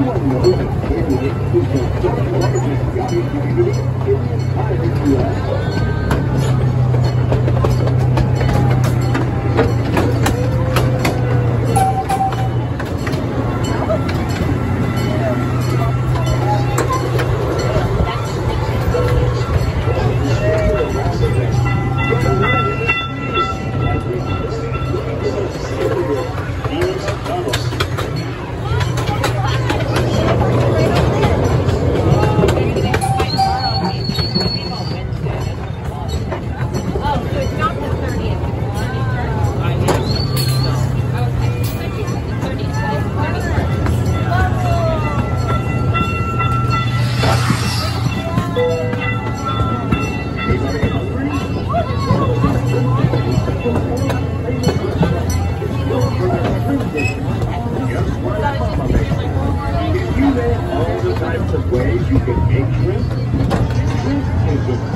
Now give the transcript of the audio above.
Thank you. types of ways you can make shrimp. Shrimp is a